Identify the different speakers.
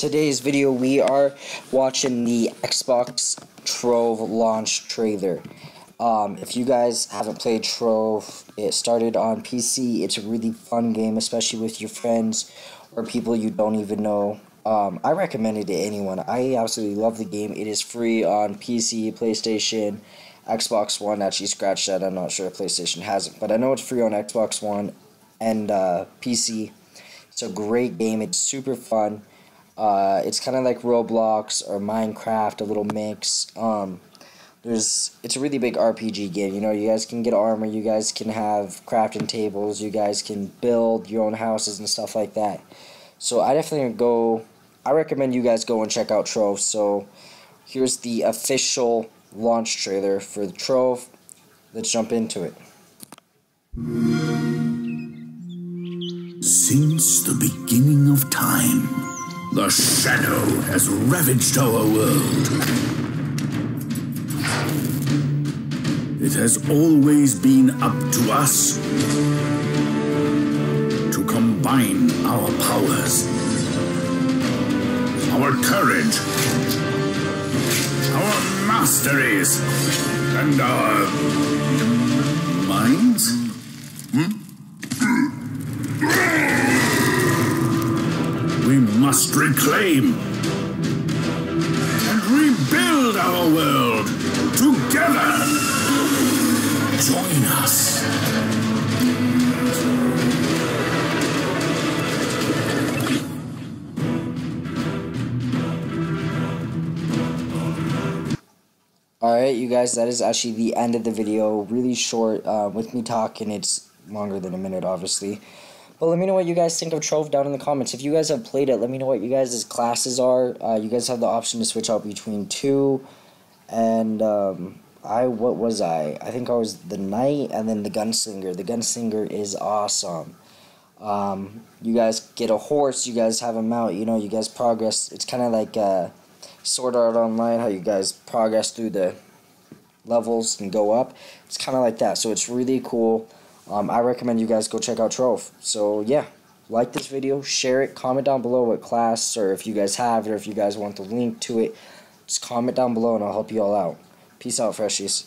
Speaker 1: today's video we are watching the Xbox Trove launch trailer. Um, if you guys haven't played Trove, it started on PC. It's a really fun game, especially with your friends or people you don't even know. Um, I recommend it to anyone. I absolutely love the game. It is free on PC, PlayStation, Xbox One. Actually, scratch that. I'm not sure if PlayStation has it, but I know it's free on Xbox One and uh, PC. It's a great game. It's super fun. Uh, it's kind of like Roblox or Minecraft, a little mix. Um, there's it's a really big RPG game. You know, you guys can get armor, you guys can have crafting tables, you guys can build your own houses and stuff like that. So I definitely go. I recommend you guys go and check out Trove. So here's the official launch trailer for the Trove. Let's jump into it.
Speaker 2: Since the beginning of time. The shadow has ravaged our world. It has always been up to us to combine our powers, our courage, our masteries, and our minds. We must reclaim and rebuild our world together. Join us.
Speaker 1: Alright, you guys, that is actually the end of the video. Really short. Uh, with me talking, it's longer than a minute, obviously. But let me know what you guys think of Trove down in the comments. If you guys have played it, let me know what you guys' classes are. Uh, you guys have the option to switch out between two. And um, I, what was I? I think I was the knight and then the gunslinger. The gunslinger is awesome. Um, you guys get a horse, you guys have a mount, you know, you guys progress. It's kind of like uh, Sword Art Online, how you guys progress through the levels and go up. It's kind of like that. So it's really cool um, I recommend you guys go check out Trove. So yeah, like this video, share it, comment down below what class or if you guys have it or if you guys want the link to it. Just comment down below and I'll help you all out. Peace out, freshies.